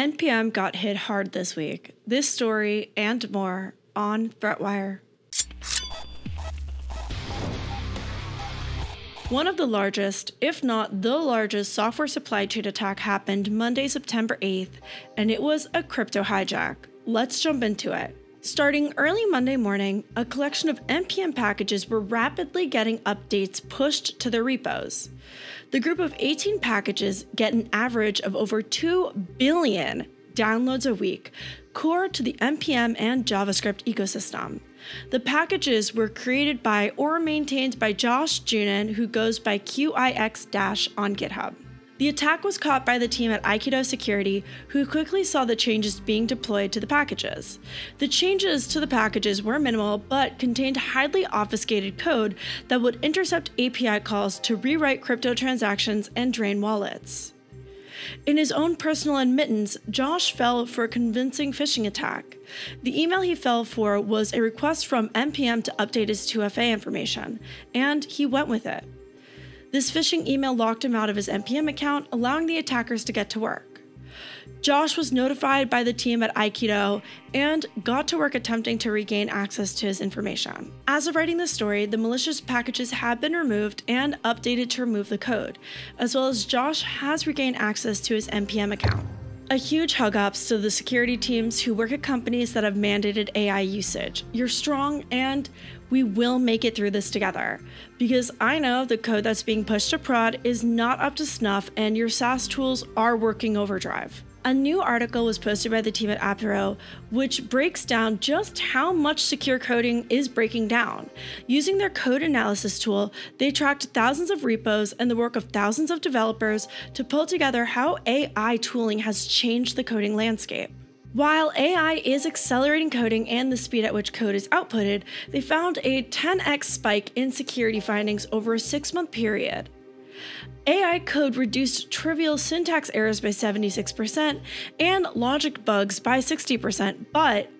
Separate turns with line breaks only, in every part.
NPM got hit hard this week. This story and more on ThreatWire. One of the largest, if not the largest, software supply chain attack happened Monday, September 8th, and it was a crypto hijack. Let's jump into it. Starting early Monday morning, a collection of NPM packages were rapidly getting updates pushed to their repos. The group of 18 packages get an average of over 2 billion downloads a week, core to the NPM and JavaScript ecosystem. The packages were created by or maintained by Josh Junon, who goes by QIX dash on GitHub. The attack was caught by the team at Aikido Security, who quickly saw the changes being deployed to the packages. The changes to the packages were minimal, but contained highly obfuscated code that would intercept API calls to rewrite crypto transactions and drain wallets. In his own personal admittance, Josh fell for a convincing phishing attack. The email he fell for was a request from NPM to update his 2FA information, and he went with it. This phishing email locked him out of his NPM account, allowing the attackers to get to work. Josh was notified by the team at Aikido and got to work attempting to regain access to his information. As of writing this story, the malicious packages have been removed and updated to remove the code, as well as Josh has regained access to his NPM account. A huge HugOps to the security teams who work at companies that have mandated AI usage. You're strong and we will make it through this together. Because I know the code that's being pushed to prod is not up to snuff and your SaaS tools are working overdrive. A new article was posted by the team at Apiiro, which breaks down just how much secure coding is breaking down. Using their code analysis tool, they tracked thousands of repos and the work of thousands of developers to pull together how AI tooling has changed the coding landscape. While AI is accelerating coding and the speed at which code is outputted, they found a 10x spike in security findings over a six month period. AI code reduced trivial syntax errors by 76% and logic bugs by 60%, but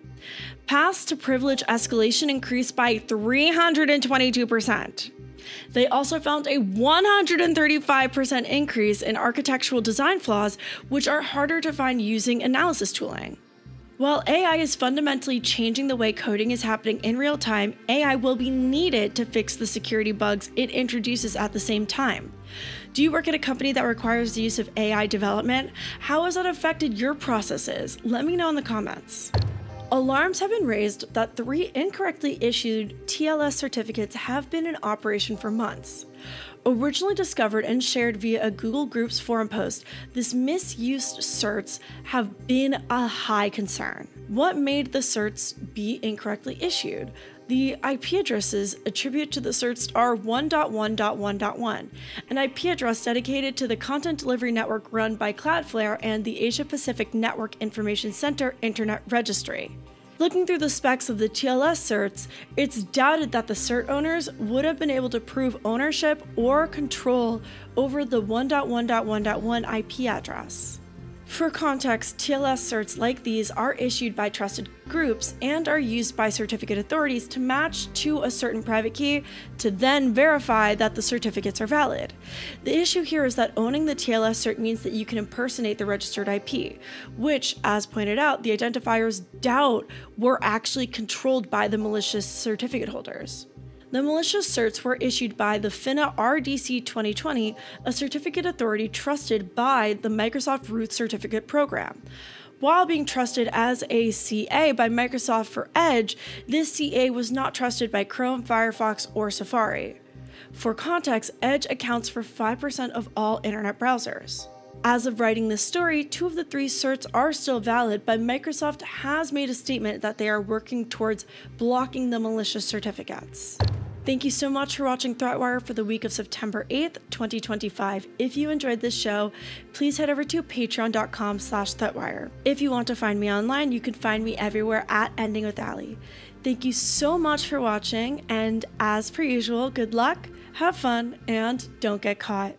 paths to privilege escalation increased by 322%. They also found a 135% increase in architectural design flaws, which are harder to find using analysis tooling. While AI is fundamentally changing the way coding is happening in real time, AI will be needed to fix the security bugs it introduces at the same time. Do you work at a company that requires the use of AI development? How has that affected your processes? Let me know in the comments. Alarms have been raised that three incorrectly issued TLS certificates have been in operation for months. Originally discovered and shared via a Google Groups forum post, this misused certs have been a high concern. What made the certs be incorrectly issued? The IP addresses attributed to the certs are 1.1.1.1, an IP address dedicated to the content delivery network run by Cloudflare and the Asia Pacific Network Information Center Internet Registry. Looking through the specs of the TLS certs, it's doubted that the cert owners would have been able to prove ownership or control over the 1.1.1.1 IP address. For context, TLS certs like these are issued by trusted groups and are used by certificate authorities to match to a certain private key to then verify that the certificates are valid. The issue here is that owning the TLS cert means that you can impersonate the registered IP, which, as pointed out, the identifiers doubt were actually controlled by the malicious certificate holders. The malicious certs were issued by the FINA RDC 2020, a certificate authority trusted by the Microsoft Root Certificate Program. While being trusted as a CA by Microsoft for Edge, this CA was not trusted by Chrome, Firefox, or Safari. For context, Edge accounts for 5% of all internet browsers. As of writing this story, two of the three certs are still valid, but Microsoft has made a statement that they are working towards blocking the malicious certificates. Thank you so much for watching ThreatWire for the week of September 8th, 2025. If you enjoyed this show, please head over to patreon.com slash ThreatWire. If you want to find me online, you can find me everywhere at Ending with Ali. Thank you so much for watching, and as per usual, good luck, have fun, and don't get caught.